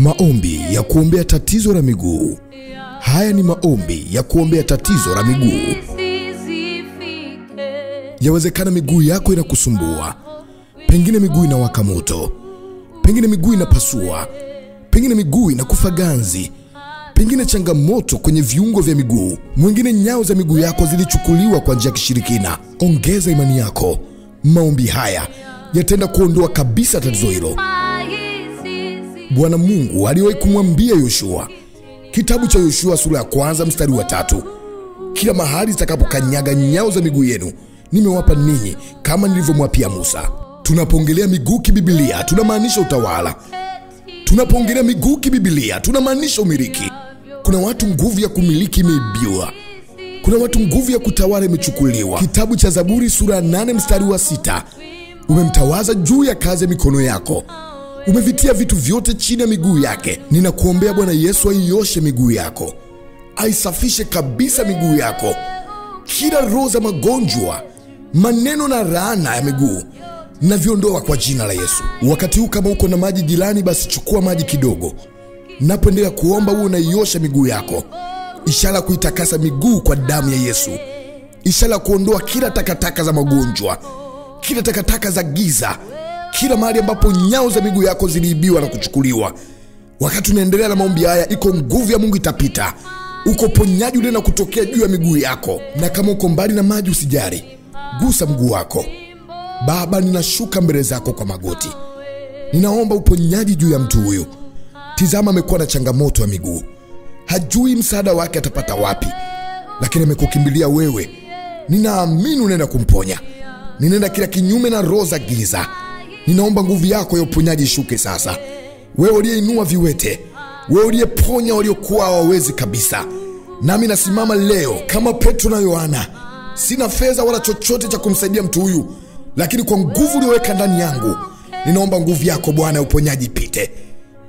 Maombi ya kuombea tatizo la miguu. Haya ni maombi ya kuombea tatizo la miguu. Yawezekana miguu yako inakusumbua, pengine miguu inawaka moto, pengine miguu inapasua, pengine miguu inakufa ganzi, pengine changamoto kwenye viungo vya miguu. Mwingine nyao za miguu yako zilichukuliwa kwa njia ya kishirikina. Ongeza imani yako, maombi haya yataenda kuondoa kabisa tatizo hilo. Bwana Mungu aliwahi kumwambia Yoshua, kitabu cha Yoshua sura ya kwanza mstari wa tatu, kila mahali zitakapokanyaga nyao za miguu yenu nimewapa ninyi kama nilivyomwapia Musa. Tunapoongelea miguu kibibilia, tunamaanisha utawala. Tunapongelea miguu kibibilia, tunamaanisha umiliki. Kuna watu nguvu ya kumiliki imeibiwa. Kuna watu nguvu ya kutawala imechukuliwa. Kitabu cha Zaburi sura ya nane mstari wa sita umemtawaza juu ya kazi ya mikono yako umevitia vitu vyote chini ya miguu yake. Ninakuombea Bwana Yesu aioshe miguu yako, aisafishe kabisa miguu yako, kila roho za magonjwa, maneno na laana ya miguu naviondoa kwa jina la Yesu. Wakati huu kama uko na maji jirani, basi chukua maji kidogo. Napoendelea kuomba, huo unaiosha miguu yako, ishara kuitakasa miguu kwa damu ya Yesu, ishara kuondoa kila takataka za magonjwa, kila takataka za giza kila mahali ambapo nyao za miguu yako ziliibiwa na kuchukuliwa. Wakati unaendelea na maombi haya, iko nguvu ya Mungu itapita, uko ponyaji unaenda kutokea juu ya miguu yako. Na kama uko mbali na maji, usijari, gusa mguu wako. Baba, ninashuka mbele zako kwa magoti, ninaomba uponyaji juu ya mtu huyu. Tizama, amekuwa na changamoto ya miguu, hajui msaada wake atapata wapi, lakini amekukimbilia wewe. Ninaamini unaenda kumponya. Ninaenda kila kinyume na roho za giza Ninaomba nguvu yako ya uponyaji ishuke sasa, wewe uliyeinua viwete, wewe uliyeponya waliokuwa hawawezi kabisa. Nami nasimama leo kama Petro na Yohana, sina fedha wala chochote cha kumsaidia mtu huyu, lakini kwa nguvu uliyoweka ndani yangu, ninaomba nguvu yako Bwana ya uponyaji ipite.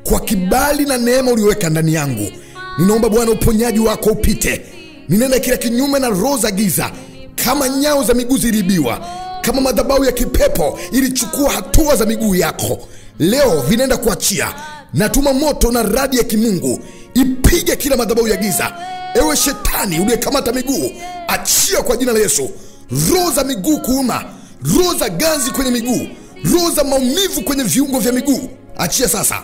Kwa kibali na neema uliyoweka ndani yangu, ninaomba Bwana uponyaji wako upite. Ninaenda kila kinyume na roho za giza, kama nyao za miguu ziliibiwa kama madhabahu ya kipepo ilichukua hatua za miguu yako, leo vinaenda kuachia. Natuma moto na radi ya kimungu ipige kila madhabahu ya giza. Ewe shetani uliyekamata miguu, achia kwa jina la Yesu. Roho za miguu kuuma, roho za ganzi kwenye miguu, roho za maumivu kwenye viungo vya miguu, achia sasa.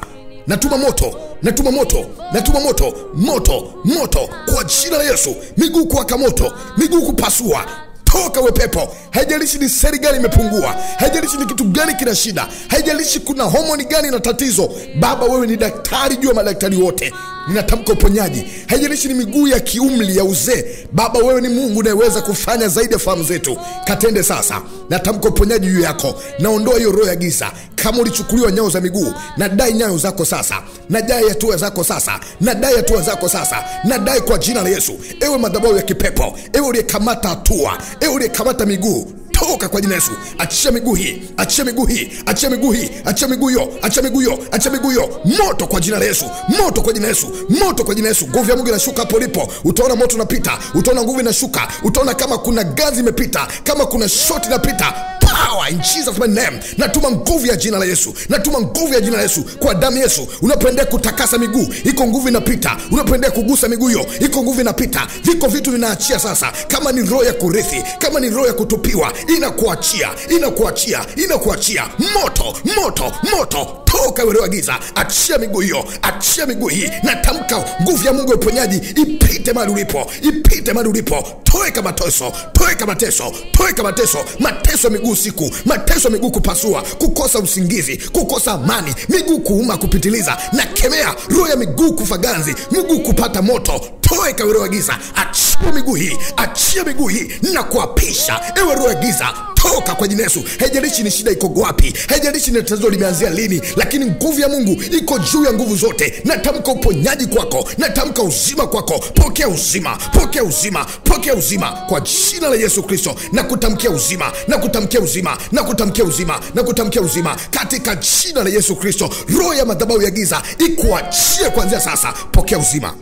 Natuma moto, natuma moto, natuma moto, moto, moto kwa jina la Yesu. Miguu kuwaka moto, miguu kupasua Toka we pepo! Haijalishi ni seli gani imepungua, haijalishi ni kitu gani kina shida, haijalishi kuna homoni gani na tatizo. Baba, wewe ni daktari juu ya madaktari wote. Ninatamka uponyaji, haijalishi ni miguu ya kiumri ya uzee. Baba, wewe ni Mungu unayeweza kufanya zaidi ya fahamu zetu. Katende sasa. Natamka uponyaji juu yako, naondoa hiyo roho ya giza. Kama ulichukuliwa nyayo za miguu, nadai nyayo zako sasa, nadai hatua zako sasa, nadai hatua zako sasa, nadai kwa jina la Yesu. Ewe madhabahu ya kipepo, ewe uliyekamata hatua, ewe uliyekamata miguu toka kwa jina Yesu. Achia miguu hii, achia miguu hii, achia miguu hii, achia miguu hiyo, achia miguu hiyo, achia miguu hiyo. Moto kwa jina la Yesu, moto kwa jina Yesu, moto kwa jina Yesu. Nguvu ya Mungu inashuka hapo ulipo, utaona moto unapita, utaona nguvu inashuka, utaona kama kuna gazi imepita, kama kuna shoti inapita power in Jesus my name. Natuma nguvu ya jina la Yesu, natuma nguvu ya jina la Yesu kwa damu Yesu. Unapoendea kutakasa miguu, iko nguvu inapita. Unapoendea kugusa miguu hiyo, iko nguvu inapita. Viko vitu vinaachia sasa. Kama ni roho ya kurithi, kama ni roho ya kutupiwa, inakuachia, inakuachia, inakuachia. Moto, moto, moto toka wewe wa giza, achia miguu hiyo, achia miguu hii. Natamka nguvu ya Mungu ya uponyaji ipite mahali ulipo, ipite mahali ulipo. Toeka mateso, toeka mateso, toeka mateso, mateso ya miguu usiku, mateso miguu kupasua, kukosa usingizi, kukosa amani, miguu kuuma kupitiliza. na kemea roho ya miguu kufa ganzi, miguu kupata moto toeka wewe ya giza, achia miguu hii, achia miguu hii na kuapisha, ewe roho ya giza toka kwa jina Yesu. Haijalishi ni shida iko wapi, haijalishi ni tatizo limeanzia lini, lakini nguvu ya Mungu iko juu ya nguvu zote. Natamka uponyaji kwako, natamka uzima kwako. Pokea uzima, pokea uzima, pokea uzima kwa jina la Yesu Kristo. Na kutamkia uzima, na kutamkia uzima, na kutamkia uzima, na kutamkia uzima katika jina la Yesu Kristo. Roho ya madhabahu ya giza ikuachie kuanzia sasa. Pokea uzima,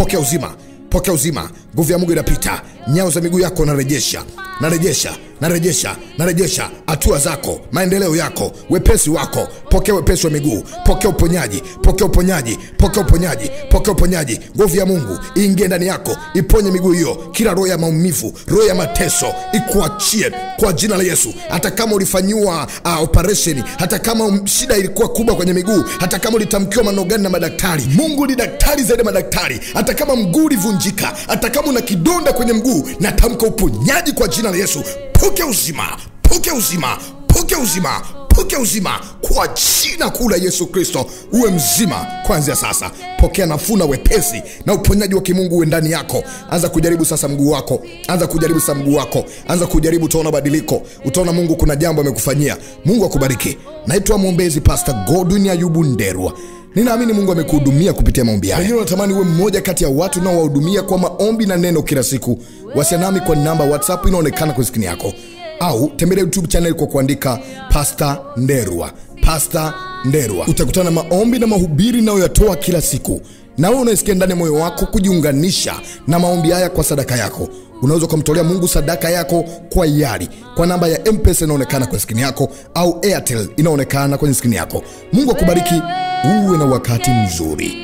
pokea uzima, pokea uzima nguvu ya mungu inapita. Nyao za miguu yako narejesha. Narejesha narejesha narejesha. Hatua zako maendeleo yako wepesi wako. Pokea wepesi wa miguu. Pokea uponyaji. Pokea uponyaji. Pokea uponyaji. Pokea uponyaji. Nguvu ya mungu iingie ndani yako. Iponye miguu hiyo. Kila roho ya maumivu roho ya mateso ikuachie kwa jina la yesu. Hata kama ulifanyiwa uh, operesheni hata kama um, shida ilikuwa kubwa kwenye miguu hata kama ulitamkiwa manogani na madaktari mungu ni daktari zaidi ya madaktari. Hata kama mguu ulivunjika hata una kidonda kwenye mguu natamka uponyaji kwa jina la yesu. Poke uzima poke uzima poke uzima poke uzima kwa jina kuu la yesu kristo. Uwe mzima kwanzia sasa. Pokea nafuu na wepesi na uponyaji wa kimungu uwe ndani yako. Anza kujaribu sasa mguu wako. Anza kujaribu sasa mguu wako. Anza kujaribu utaona badiliko. Utaona mungu kuna jambo amekufanyia. Mungu akubariki. Naitwa mwombezi pastor godwin ayubu nderwa ninaamini mungu amekuhudumia kupitia maombi haya. Wengine wanatamani uwe mmoja kati ya watu unaowahudumia kwa maombi na neno kila siku. Wasianami kwa namba whatsapp inaonekana kwenye skrini yako. Au tembelea youtube channel kwa kuandika pasta nderwa. Pasta nderwa. Utakutana na maombi na mahubiri nayoyatoa kila siku nawe unaisikia ndani moyo wako kujiunganisha na maombi haya kwa sadaka yako. Unaweza ukamtolea mungu sadaka yako kwa hiari. Kwa namba ya mpesa inaonekana kwenye skrini yako au airtel inaonekana kwenye skrini yako. Mungu akubariki. Uwe na wakati mzuri